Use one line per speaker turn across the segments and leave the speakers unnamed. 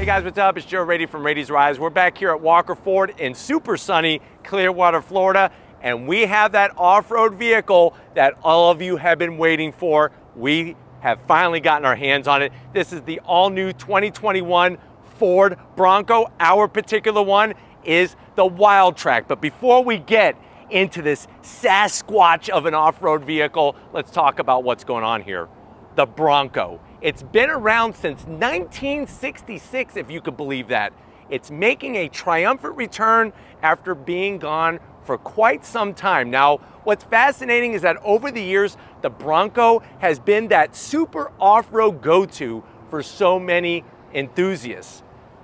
Hey guys, what's up? It's Joe Raiti from Raiti's Rides. We're back here at Walker Ford in super sunny Clearwater, Florida, and we have that off-road vehicle that all of you have been waiting for. We have finally gotten our hands on it. This is the all-new 2021 Ford Bronco. Our particular one is the Wildtrak. But before we get into this Sasquatch of an off-road vehicle, let's talk about what's going on here. The Bronco. It's been around since 1966, if you could believe that. It's making a triumphant return after being gone for quite some time. Now, what's fascinating is that over the years, the Bronco has been that super off-road go-to for so many enthusiasts.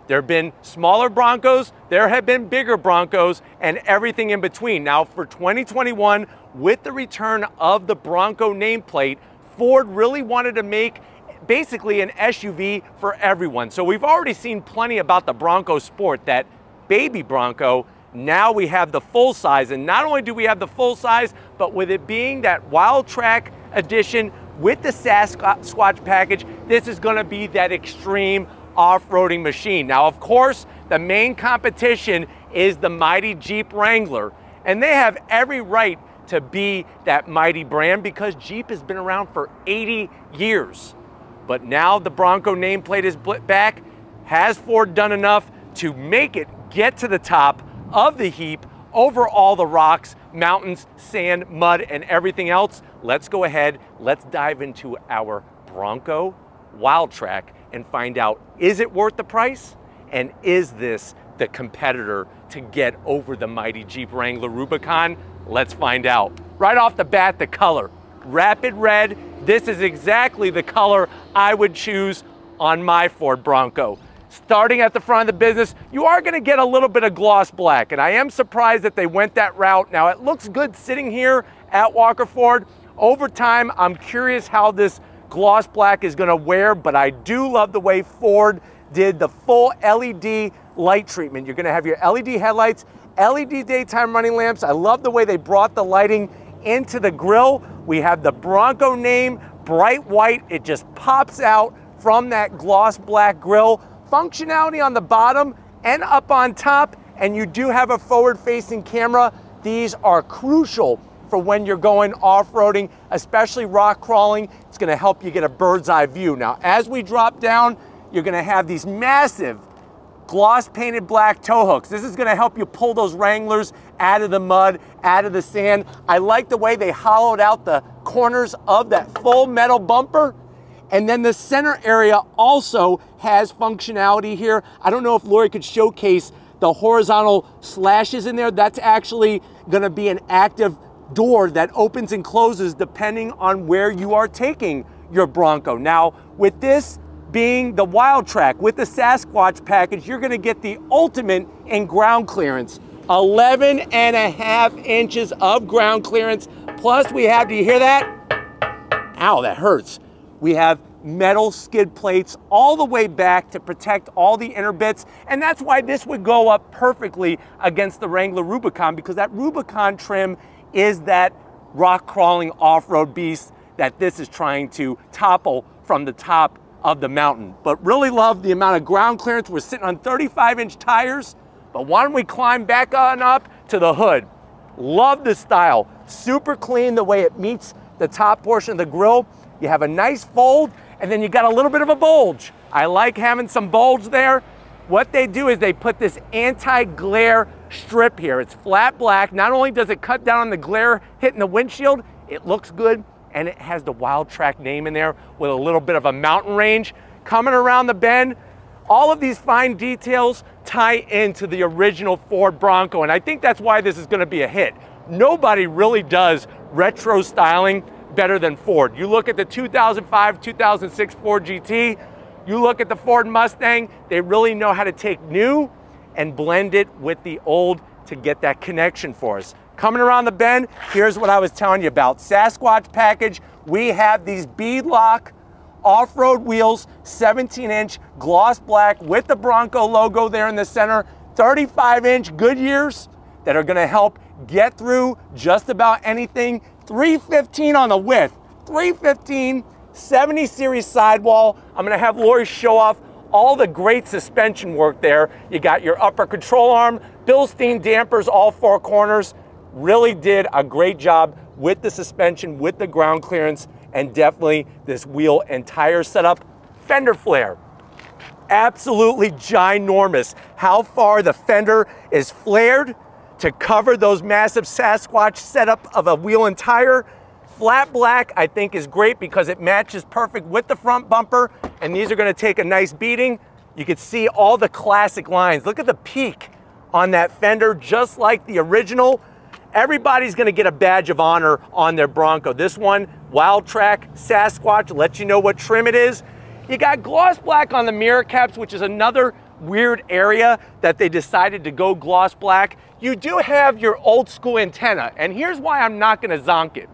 There have been smaller Broncos, there have been bigger Broncos, and everything in between. Now, for 2021, with the return of the Bronco nameplate, Ford really wanted to make basically an SUV for everyone. So we've already seen plenty about the Bronco Sport, that baby Bronco. Now we have the full size, and not only do we have the full size, but with it being that Wildtrak edition with the Sasquatch package, this is gonna be that extreme off-roading machine. Now, of course, the main competition is the mighty Jeep Wrangler, and they have every right to be that mighty brand because Jeep has been around for 80 years. But now the Bronco nameplate is back. Has Ford done enough to make it get to the top of the heap over all the rocks, mountains, sand, mud, and everything else? Let's go ahead, let's dive into our Bronco Wildtrak and find out, is it worth the price? And is this the competitor to get over the mighty Jeep Wrangler Rubicon? Let's find out. Right off the bat, the color. Rapid red, this is exactly the color I would choose on my Ford Bronco. Starting at the front of the business, you are gonna get a little bit of gloss black, and I am surprised that they went that route. Now, it looks good sitting here at Walker Ford. Over time, I'm curious how this gloss black is gonna wear, but I do love the way Ford did the full LED light treatment. You're gonna have your LED headlights, LED daytime running lamps. I love the way they brought the lighting into the grill. We have the Bronco name, bright white. It just pops out from that gloss black grill. Functionality on the bottom and up on top, and you do have a forward-facing camera. These are crucial for when you're going off-roading, especially rock crawling. It's gonna help you get a bird's eye view. Now, as we drop down, you're gonna have these massive gloss painted black tow hooks. This is gonna help you pull those Wranglers out of the mud, out of the sand. I like the way they hollowed out the corners of that full metal bumper. And then the center area also has functionality here. I don't know if Lori could showcase the horizontal slashes in there. That's actually gonna be an active door that opens and closes depending on where you are taking your Bronco. Now, with this being the Wildtrak with the Sasquatch package, you're gonna get the ultimate in ground clearance. 11 and a half inches of ground clearance. Plus we have, do you hear that? Ow, that hurts. We have metal skid plates all the way back to protect all the inner bits. And that's why this would go up perfectly against the Wrangler Rubicon because that Rubicon trim is that rock crawling off-road beast that this is trying to topple from the top of the mountain. But really love the amount of ground clearance. We're sitting on 35 inch tires but why don't we climb back on up to the hood? Love the style. Super clean the way it meets the top portion of the grill. You have a nice fold and then you got a little bit of a bulge. I like having some bulge there. What they do is they put this anti-glare strip here. It's flat black. Not only does it cut down on the glare hitting the windshield, it looks good and it has the Wildtrak name in there with a little bit of a mountain range. Coming around the bend, all of these fine details tie into the original Ford Bronco, and I think that's why this is gonna be a hit. Nobody really does retro styling better than Ford. You look at the 2005, 2006 Ford GT, you look at the Ford Mustang, they really know how to take new and blend it with the old to get that connection for us. Coming around the bend, here's what I was telling you about. Sasquatch package, we have these beadlock off-road wheels, 17 inch gloss black with the Bronco logo there in the center, 35 inch Goodyears that are gonna help get through just about anything. 315 on the width, 315, 70 series sidewall. I'm gonna have Lori show off all the great suspension work there. You got your upper control arm, Bilstein dampers all four corners. Really did a great job with the suspension, with the ground clearance, and definitely this wheel and tire setup. Fender flare, absolutely ginormous. How far the fender is flared to cover those massive Sasquatch setup of a wheel and tire. Flat black, I think, is great because it matches perfect with the front bumper, and these are gonna take a nice beating. You can see all the classic lines. Look at the peak on that fender, just like the original. Everybody's gonna get a badge of honor on their Bronco. This one, Wildtrak Sasquatch, lets you know what trim it is. You got gloss black on the mirror caps, which is another weird area that they decided to go gloss black. You do have your old school antenna, and here's why I'm not gonna zonk it.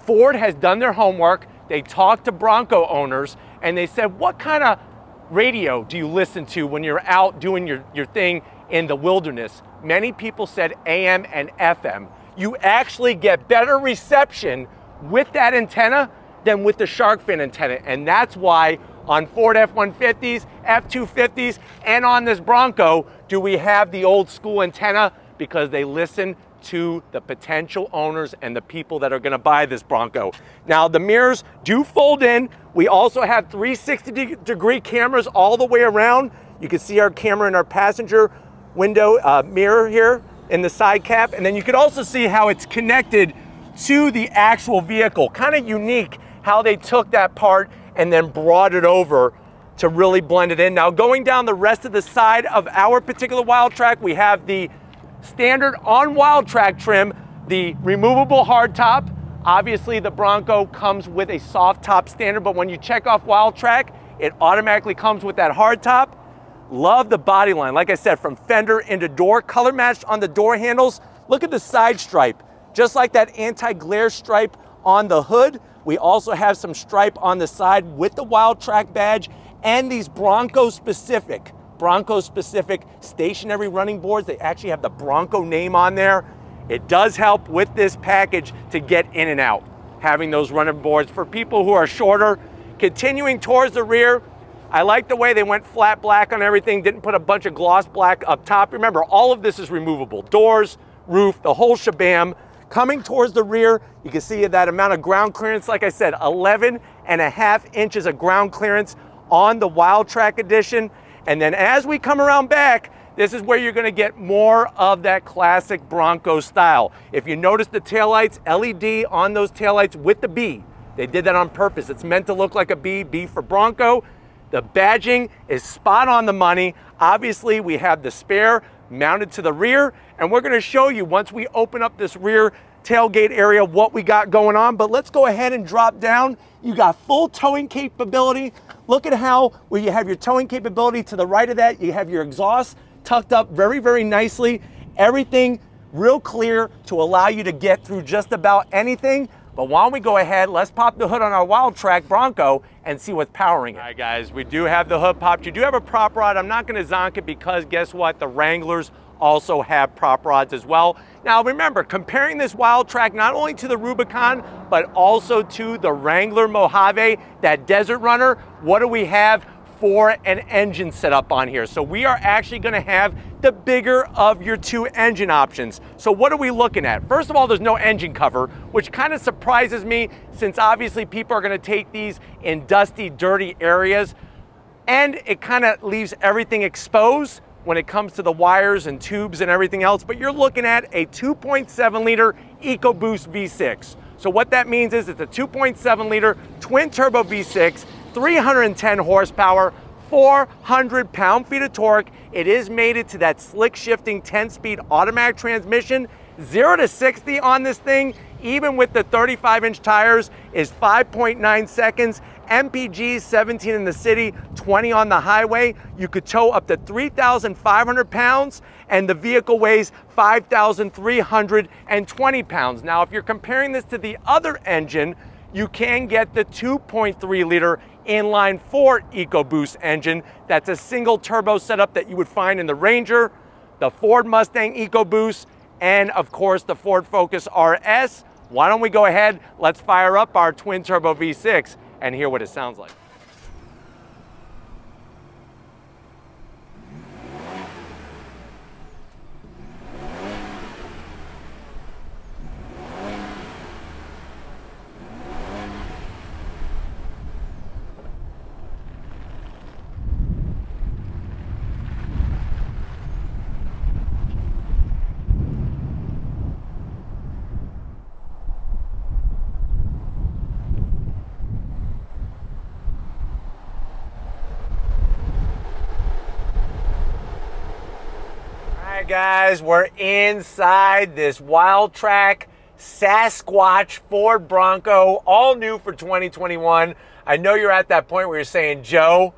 Ford has done their homework. They talked to Bronco owners, and they said, what kind of radio do you listen to when you're out doing your, your thing in the wilderness? Many people said AM and FM. You actually get better reception with that antenna than with the shark fin antenna. And that's why on Ford F-150s, F-250s, and on this Bronco, do we have the old school antenna because they listen to the potential owners and the people that are gonna buy this Bronco. Now the mirrors do fold in. We also have 360 degree cameras all the way around. You can see our camera in our passenger window uh, mirror here in the side cap. And then you can also see how it's connected to the actual vehicle. Kind of unique how they took that part and then brought it over to really blend it in. Now going down the rest of the side of our particular Wildtrak, we have the standard on Wildtrak trim, the removable hardtop. Obviously the Bronco comes with a soft top standard, but when you check off Wildtrak, it automatically comes with that hardtop. Love the body line. Like I said, from fender into door, color matched on the door handles. Look at the side stripe. Just like that anti-glare stripe on the hood, we also have some stripe on the side with the Wildtrak badge and these Bronco specific, Bronco specific stationary running boards. They actually have the Bronco name on there. It does help with this package to get in and out, having those running boards for people who are shorter. Continuing towards the rear, I like the way they went flat black on everything, didn't put a bunch of gloss black up top. Remember, all of this is removable. Doors, roof, the whole shabam. Coming towards the rear, you can see that amount of ground clearance. Like I said, 11 and a half inches of ground clearance on the Wildtrak Edition. And then as we come around back, this is where you're gonna get more of that classic Bronco style. If you notice the taillights, LED on those taillights with the B. They did that on purpose. It's meant to look like a B, B for Bronco. The badging is spot on the money. Obviously, we have the spare mounted to the rear, and we're gonna show you once we open up this rear tailgate area what we got going on, but let's go ahead and drop down. You got full towing capability. Look at how where you have your towing capability to the right of that, you have your exhaust tucked up very, very nicely. Everything real clear to allow you to get through just about anything. But why don't we go ahead, let's pop the hood on our Wildtrak Bronco and see what's powering it. All right guys, we do have the hood popped. You do have a prop rod. I'm not gonna zonk it because guess what? The Wranglers also have prop rods as well. Now remember, comparing this Wildtrak not only to the Rubicon, but also to the Wrangler Mojave, that Desert Runner, what do we have for an engine setup on here? So we are actually gonna have the bigger of your two engine options. So what are we looking at? First of all, there's no engine cover, which kind of surprises me since obviously people are gonna take these in dusty, dirty areas and it kind of leaves everything exposed when it comes to the wires and tubes and everything else, but you're looking at a 2.7 liter EcoBoost V6. So what that means is it's a 2.7 liter twin turbo V6, 310 horsepower, 400 pound-feet of torque. It is mated to that slick shifting 10-speed automatic transmission. 0 to 60 on this thing, even with the 35-inch tires, is 5.9 seconds. MPG 17 in the city, 20 on the highway. You could tow up to 3,500 pounds and the vehicle weighs 5,320 pounds. Now, if you're comparing this to the other engine, you can get the 2.3 liter inline four EcoBoost engine. That's a single turbo setup that you would find in the Ranger, the Ford Mustang EcoBoost, and of course the Ford Focus RS. Why don't we go ahead, let's fire up our twin turbo V6 and hear what it sounds like. Guys, we're inside this Wildtrak Sasquatch Ford Bronco, all new for 2021. I know you're at that point where you're saying, Joe,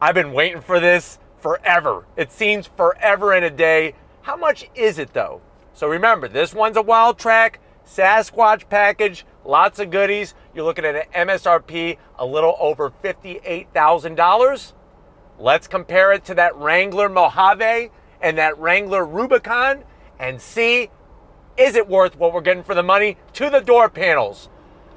I've been waiting for this forever. It seems forever in a day. How much is it though? So remember, this one's a Wildtrak Sasquatch package, lots of goodies. You're looking at an MSRP a little over $58,000. Let's compare it to that Wrangler Mojave and that Wrangler Rubicon and see is it worth what we're getting for the money to the door panels.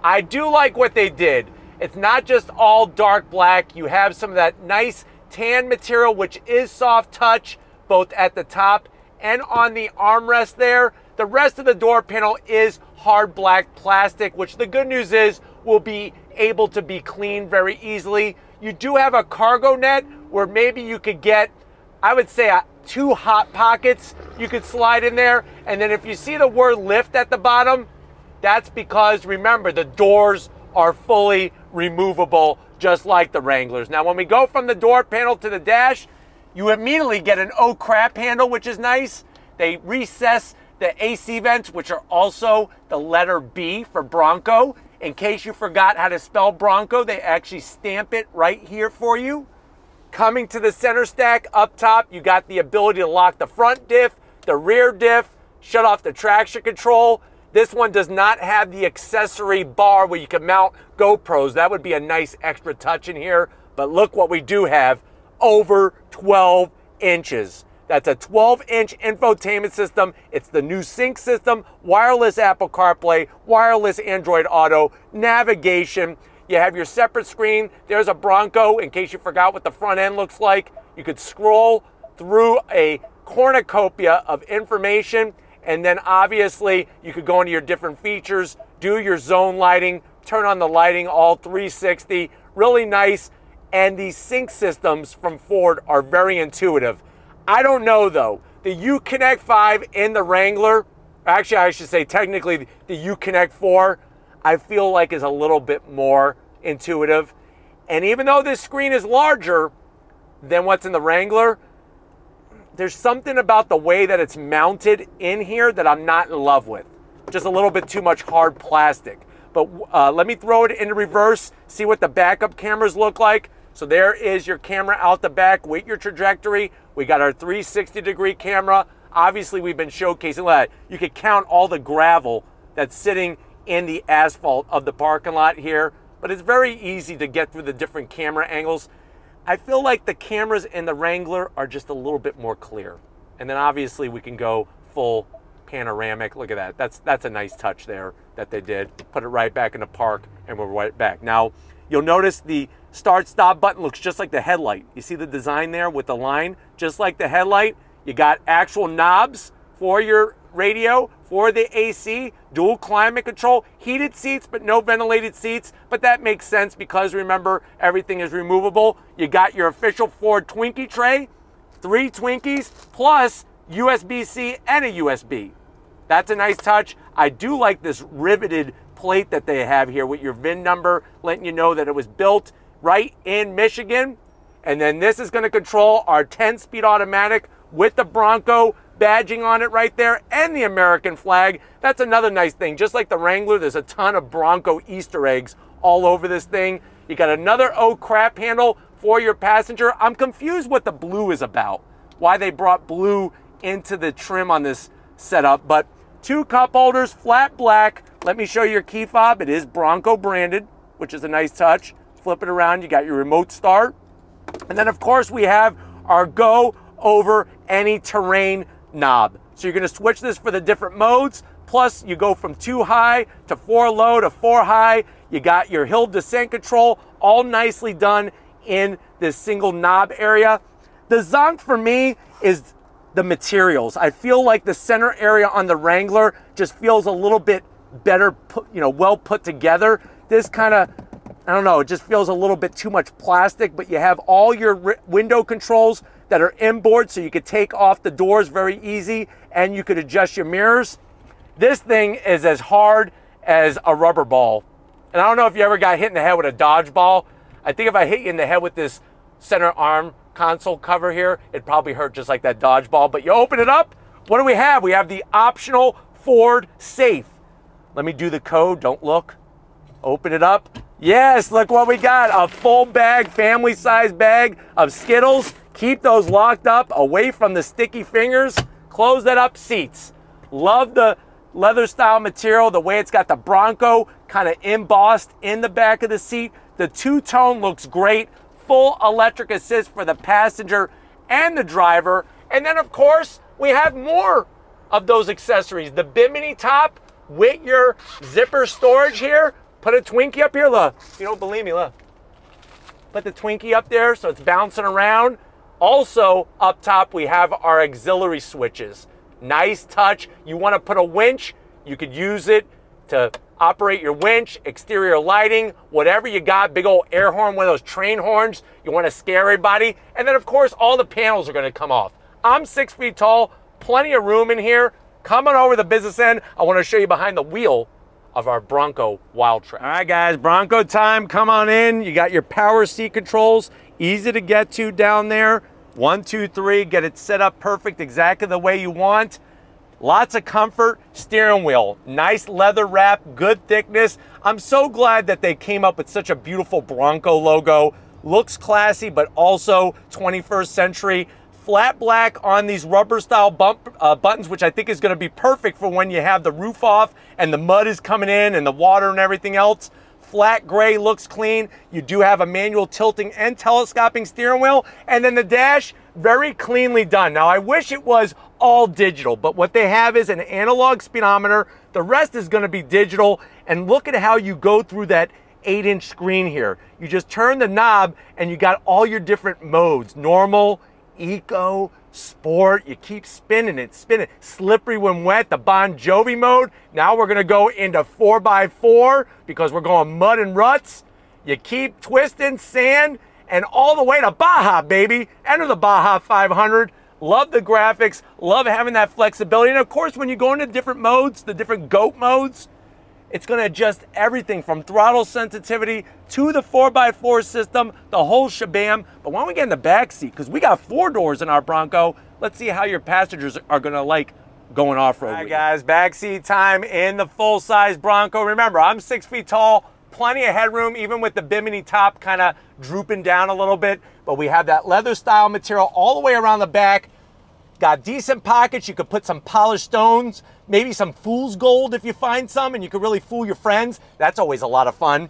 I do like what they did. It's not just all dark black. You have some of that nice tan material, which is soft touch, both at the top and on the armrest there. The rest of the door panel is hard black plastic, which the good news is will be able to be cleaned very easily. You do have a cargo net where maybe you could get, I would say, two hot pockets you could slide in there. And then if you see the word lift at the bottom, that's because remember the doors are fully removable just like the Wranglers. Now when we go from the door panel to the dash, you immediately get an oh crap handle, which is nice. They recess the AC vents, which are also the letter B for Bronco. In case you forgot how to spell Bronco, they actually stamp it right here for you. Coming to the center stack up top, you got the ability to lock the front diff, the rear diff, shut off the traction control. This one does not have the accessory bar where you can mount GoPros. That would be a nice extra touch in here. But look what we do have, over 12 inches. That's a 12 inch infotainment system. It's the new sync system, wireless Apple CarPlay, wireless Android Auto, navigation. You have your separate screen. There's a Bronco in case you forgot what the front end looks like. You could scroll through a cornucopia of information. And then obviously you could go into your different features, do your zone lighting, turn on the lighting all 360. Really nice. And these sync systems from Ford are very intuitive. I don't know though. The Uconnect 5 in the Wrangler, actually I should say technically the Uconnect 4, I feel like is a little bit more intuitive. And even though this screen is larger than what's in the Wrangler, there's something about the way that it's mounted in here that I'm not in love with. Just a little bit too much hard plastic. But uh, let me throw it into reverse, see what the backup cameras look like. So there is your camera out the back with your trajectory. We got our 360 degree camera. Obviously, we've been showcasing that. You could count all the gravel that's sitting in the asphalt of the parking lot here, but it's very easy to get through the different camera angles. I feel like the cameras in the Wrangler are just a little bit more clear. And then obviously we can go full panoramic. Look at that. That's that's a nice touch there that they did. Put it right back in the park and we're right back. Now, you'll notice the start stop button looks just like the headlight. You see the design there with the line? Just like the headlight. You got actual knobs for your radio, for the AC, dual climate control, heated seats, but no ventilated seats. But that makes sense because remember, everything is removable. You got your official Ford Twinkie tray, three Twinkies, plus USB-C and a USB. That's a nice touch. I do like this riveted plate that they have here with your VIN number, letting you know that it was built right in Michigan. And then this is gonna control our 10-speed automatic with the Bronco badging on it right there and the American flag. That's another nice thing. Just like the Wrangler, there's a ton of Bronco Easter eggs all over this thing. You got another oh crap handle for your passenger. I'm confused what the blue is about. Why they brought blue into the trim on this setup, but two cup holders, flat black. Let me show you your key fob. It is Bronco branded, which is a nice touch. Flip it around, you got your remote start. And then of course we have our go over any terrain knob. So you're gonna switch this for the different modes. Plus you go from two high to four low to four high. You got your hill descent control, all nicely done in this single knob area. The zonk for me is the materials. I feel like the center area on the Wrangler just feels a little bit better, put, you know, well put together. This kind of, I don't know, it just feels a little bit too much plastic, but you have all your window controls that are inboard so you could take off the doors very easy and you could adjust your mirrors. This thing is as hard as a rubber ball. And I don't know if you ever got hit in the head with a dodgeball. I think if I hit you in the head with this center arm console cover here, it probably hurt just like that dodgeball. But you open it up, what do we have? We have the optional Ford Safe. Let me do the code, don't look. Open it up. Yes, look what we got. A full bag, family size bag of Skittles. Keep those locked up away from the sticky fingers. Close that up, seats. Love the leather style material, the way it's got the Bronco kind of embossed in the back of the seat. The two-tone looks great. Full electric assist for the passenger and the driver. And then of course, we have more of those accessories. The Bimini top with your zipper storage here. Put a Twinkie up here, look. You don't believe me, look. Put the Twinkie up there so it's bouncing around. Also, up top, we have our auxiliary switches. Nice touch. You want to put a winch, you could use it to operate your winch, exterior lighting, whatever you got, big old air horn, one of those train horns, you want to scare everybody. And then of course, all the panels are going to come off. I'm six feet tall, plenty of room in here. Coming over the business end, I want to show you behind the wheel of our Bronco Wild Wildtrak. All right, guys, Bronco time. Come on in. You got your power seat controls, easy to get to down there. One, two, three, get it set up perfect, exactly the way you want. Lots of comfort, steering wheel, nice leather wrap, good thickness. I'm so glad that they came up with such a beautiful Bronco logo. Looks classy, but also 21st century. Flat black on these rubber style bump uh, buttons, which I think is gonna be perfect for when you have the roof off and the mud is coming in and the water and everything else. Flat gray looks clean. You do have a manual tilting and telescoping steering wheel. And then the dash, very cleanly done. Now, I wish it was all digital, but what they have is an analog speedometer. The rest is gonna be digital. And look at how you go through that eight inch screen here. You just turn the knob and you got all your different modes, normal, eco, sport. You keep spinning it, spinning. Slippery when wet, the Bon Jovi mode. Now we're gonna go into 4x4 because we're going mud and ruts. You keep twisting sand and all the way to Baja, baby. Enter the Baja 500. Love the graphics, love having that flexibility. And of course, when you go into different modes, the different GOAT modes, it's going to adjust everything from throttle sensitivity to the 4x4 system, the whole shabam. But why don't we get in the back seat? Because we got four doors in our Bronco. Let's see how your passengers are going to like going off-road. All right, guys, back seat time in the full-size Bronco. Remember, I'm six feet tall, plenty of headroom, even with the Bimini top kind of drooping down a little bit. But we have that leather style material all the way around the back. Got decent pockets. You could put some polished stones, maybe some fool's gold if you find some, and you can really fool your friends. That's always a lot of fun.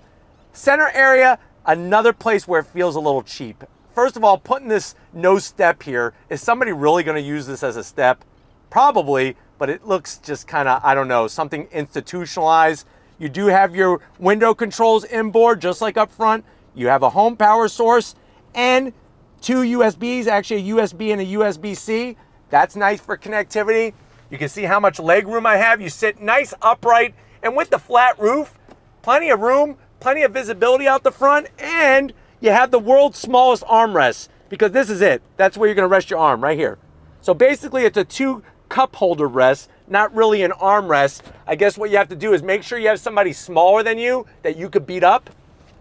Center area, another place where it feels a little cheap. First of all, putting this no step here, is somebody really going to use this as a step? Probably, but it looks just kind of, I don't know, something institutionalized. You do have your window controls inboard, just like up front. You have a home power source and two USBs, actually a USB and a USB-C. That's nice for connectivity. You can see how much leg room I have. You sit nice upright and with the flat roof, plenty of room, plenty of visibility out the front, and you have the world's smallest armrest because this is it. That's where you're gonna rest your arm, right here. So basically it's a two cup holder rest, not really an armrest. I guess what you have to do is make sure you have somebody smaller than you that you could beat up,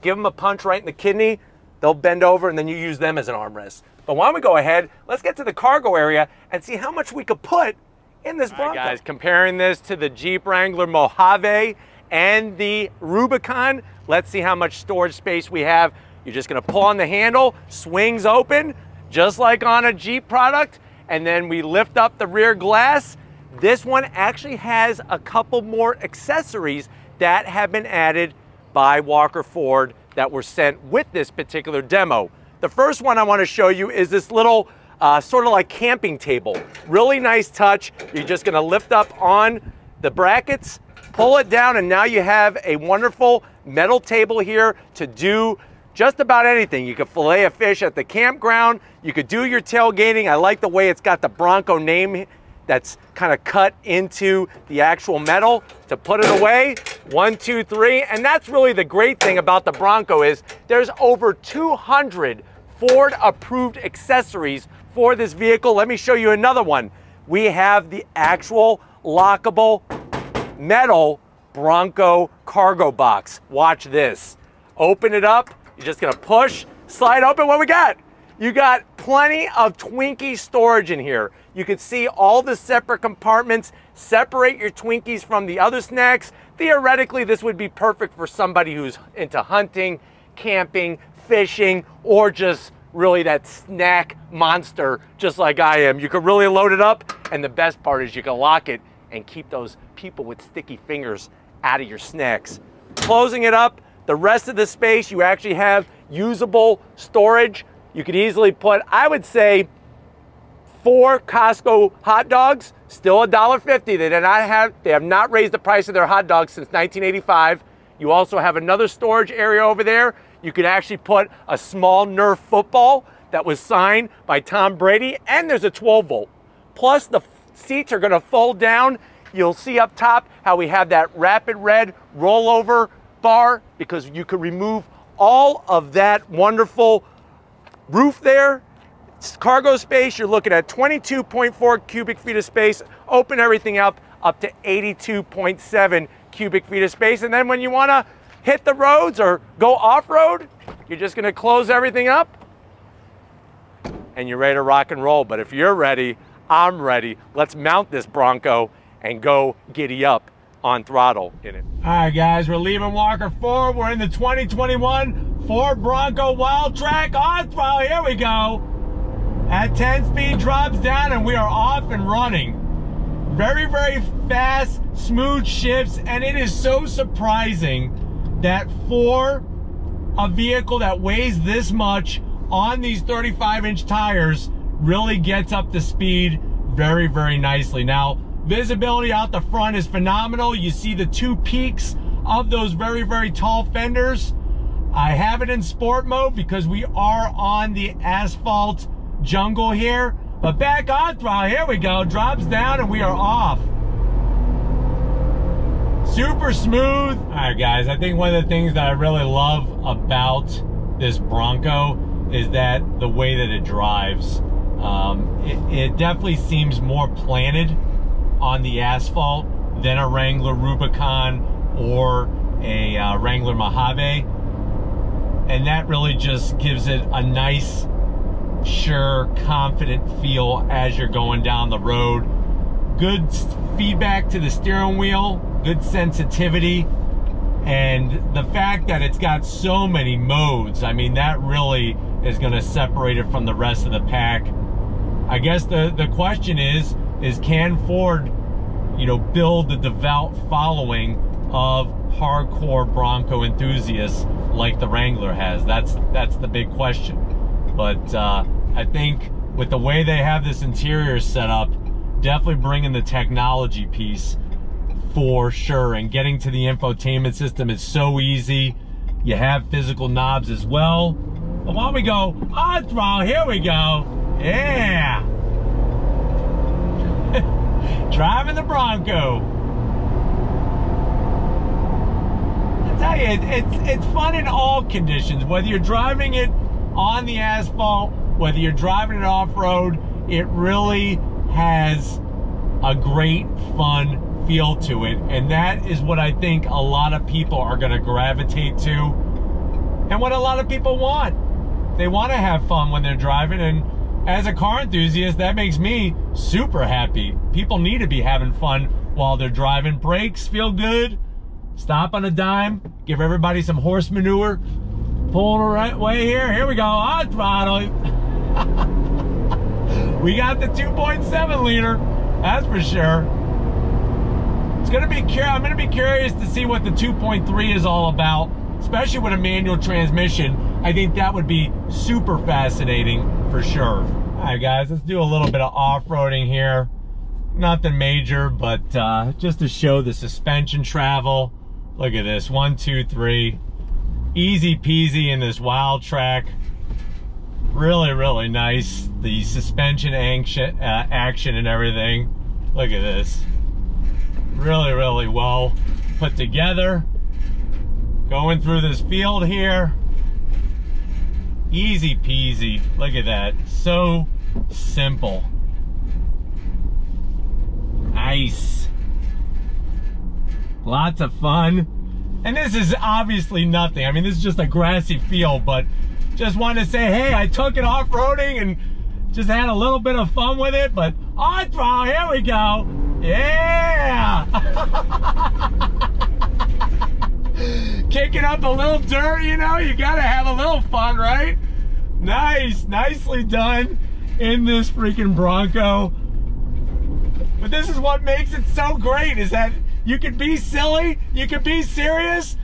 give them a punch right in the kidney, they'll bend over and then you use them as an armrest. But why don't we go ahead, let's get to the cargo area and see how much we could put in this Bronco. Right, guys, comparing this to the Jeep Wrangler Mojave and the Rubicon, let's see how much storage space we have. You're just gonna pull on the handle, swings open, just like on a Jeep product, and then we lift up the rear glass. This one actually has a couple more accessories that have been added by Walker Ford that were sent with this particular demo. The first one I want to show you is this little uh, sort of like camping table. Really nice touch. You're just going to lift up on the brackets, pull it down, and now you have a wonderful metal table here to do just about anything. You could fillet a fish at the campground. You could do your tailgating. I like the way it's got the Bronco name that's kind of cut into the actual metal to put it away. One, two, three. And that's really the great thing about the Bronco is there's over 200 Ford approved accessories for this vehicle. Let me show you another one. We have the actual lockable metal Bronco cargo box. Watch this. Open it up. You're just gonna push, slide open. What we got? You got plenty of Twinkie storage in here. You can see all the separate compartments, separate your Twinkies from the other snacks. Theoretically, this would be perfect for somebody who's into hunting, camping, fishing, or just really that snack monster, just like I am. You can really load it up, and the best part is you can lock it and keep those people with sticky fingers out of your snacks. Closing it up, the rest of the space, you actually have usable storage you could easily put, I would say, four Costco hot dogs, still $1.50. They did not have, they have not raised the price of their hot dogs since 1985. You also have another storage area over there. You could actually put a small Nerf football that was signed by Tom Brady, and there's a 12 volt. Plus, the seats are gonna fold down. You'll see up top how we have that rapid red rollover bar because you could remove all of that wonderful roof there, cargo space, you're looking at 22.4 cubic feet of space, open everything up, up to 82.7 cubic feet of space. And then when you wanna hit the roads or go off-road, you're just gonna close everything up and you're ready to rock and roll. But if you're ready, I'm ready. Let's mount this Bronco and go giddy up on throttle in it. All right, guys, we're leaving Walker Ford. We're in the 2021 Ford Bronco Wildtrak on throttle. Here we go. At 10 speed drops down and we are off and running. Very, very fast, smooth shifts. And it is so surprising that for a vehicle that weighs this much on these 35 inch tires really gets up to speed very, very nicely. Now, visibility out the front is phenomenal. You see the two peaks of those very, very tall fenders. I have it in sport mode because we are on the asphalt jungle here. But back on throttle, here we go. Drops down and we are off. Super smooth. All right, guys, I think one of the things that I really love about this Bronco is that the way that it drives. Um, it, it definitely seems more planted on the asphalt than a Wrangler Rubicon or a uh, Wrangler Mojave and that really just gives it a nice sure confident feel as you're going down the road good feedback to the steering wheel good sensitivity and the fact that it's got so many modes i mean that really is going to separate it from the rest of the pack i guess the the question is is can ford you know build the devout following of hardcore bronco enthusiasts like the Wrangler has? That's that's the big question. But uh, I think with the way they have this interior set up, definitely bringing the technology piece for sure. And getting to the infotainment system is so easy. You have physical knobs as well. But we go on throttle? Here we go. Yeah. Driving the Bronco. I tell you, it, it's it's fun in all conditions. Whether you're driving it on the asphalt, whether you're driving it off road, it really has a great fun feel to it, and that is what I think a lot of people are going to gravitate to, and what a lot of people want. They want to have fun when they're driving, and as a car enthusiast, that makes me super happy. People need to be having fun while they're driving. Brakes feel good Stop on a dime, give everybody some horse manure. Pulling the right way here. Here we go. On throttle. we got the 2.7 liter. That's for sure. It's gonna be I'm gonna be curious to see what the 2.3 is all about, especially with a manual transmission. I think that would be super fascinating for sure. All right, guys, let's do a little bit of off-roading here. Nothing major, but uh, just to show the suspension travel. Look at this, one, two, three. Easy peasy in this Wildtrak. Really, really nice. The suspension action, uh, action and everything. Look at this. Really, really well put together. Going through this field here. Easy peasy. Look at that. So simple. Nice lots of fun. And this is obviously nothing. I mean, this is just a grassy field, but Just wanted to say, hey, I took it off-roading and just had a little bit of fun with it, but on throttle, here we go. Yeah! Kicking up a little dirt, you know, you gotta have a little fun, right? Nice, nicely done in this freaking Bronco. But this is what makes it so great is that you can be silly, you can be serious,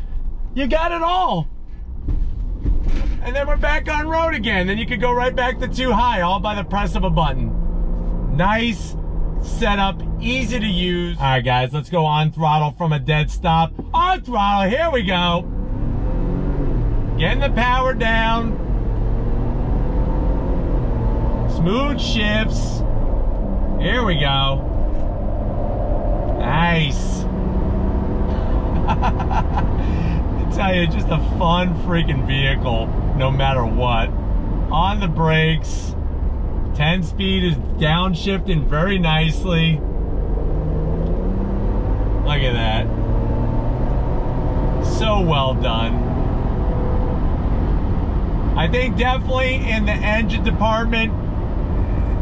you got it all. And then we're back on road again. Then you can go right back to two high, all by the press of a button. Nice setup, easy to use. All right, guys, let's go on throttle from a dead stop. On throttle, here we go. Getting the power down. Smooth shifts. Here we go. Nice. I tell you, just a fun freaking vehicle, no matter what. On the brakes, 10 speed is downshifting very nicely. Look at that. So well done. I think definitely in the engine department,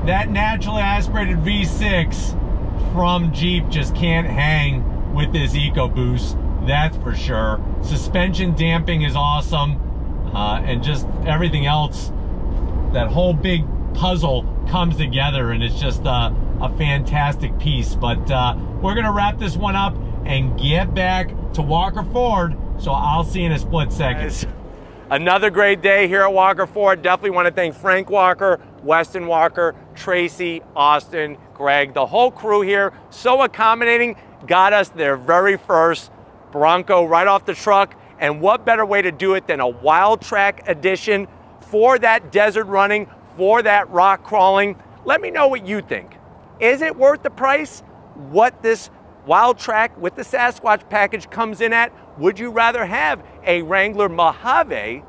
that naturally aspirated V6 from Jeep just can't hang with this EcoBoost. That's for sure. Suspension damping is awesome. Uh, and just everything else, that whole big puzzle comes together and it's just a, a fantastic piece. But uh, we're gonna wrap this one up and get back to Walker Ford. So I'll see you in a split second. Another great day here at Walker Ford. Definitely want to thank Frank Walker, Weston Walker, Tracy, Austin, Greg, the whole crew here. So accommodating, got us their very first Bronco right off the truck. And what better way to do it than a Wildtrak edition for that desert running, for that rock crawling. Let me know what you think. Is it worth the price? What this Wildtrak with the Sasquatch package comes in at? Would you rather have a Wrangler Mojave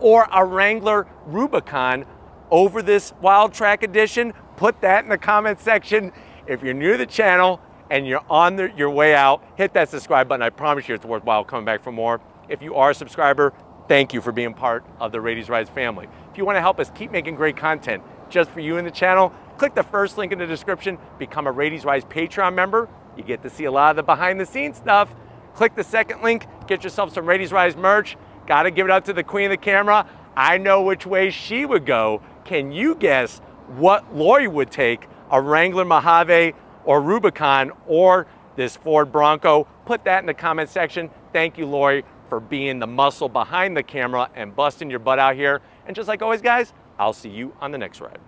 or a Wrangler Rubicon over this Wildtrak edition? Put that in the comment section. If you're new to the channel and you're on the, your way out, hit that subscribe button. I promise you it's worthwhile coming back for more. If you are a subscriber, thank you for being part of the Raiti's Rides family. If you want to help us keep making great content just for you in the channel, click the first link in the description, become a Raiti's Rides Patreon member. You get to see a lot of the behind the scenes stuff. Click the second link, get yourself some Raiti's Rides merch. Gotta give it up to the queen of the camera. I know which way she would go. Can you guess what Lori would take? A Wrangler Mojave or Rubicon or this Ford Bronco? Put that in the comment section. Thank you, Lori, for being the muscle behind the camera and busting your butt out here. And just like always, guys, I'll see you on the next ride.